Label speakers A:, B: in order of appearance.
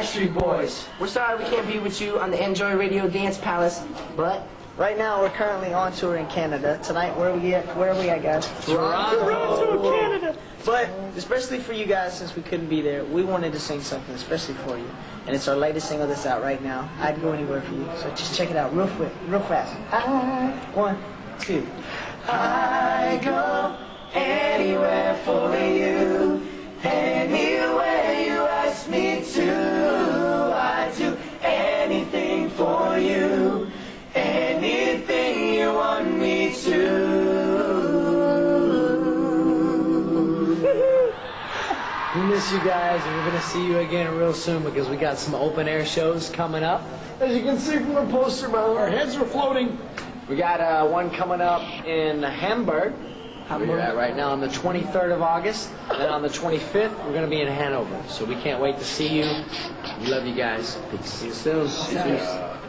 A: Backstreet Boys.
B: We're sorry we can't be with you on the N-Joy Radio Dance Palace, but
C: Right now, we're currently on tour in Canada. Tonight, where are we at? Where are we at, guys?
B: Toronto.
C: Canada. But especially for you guys, since we couldn't be there, we wanted to sing something especially for you. And it's our latest single that's out right now. I'd go anywhere for you. So just check it out real quick, real fast. I, one, two. I go anything for you. Anything you want me to.
A: We miss you guys, and we're gonna see you again real soon because we got some open air shows coming up. As you can see from the poster, our heads are floating. We got uh, one coming up in Hamburg. You're at right now on the 23rd of August. Then on the 25th, we're gonna be in Hanover. So we can't wait to see you. We love you guys. See you soon.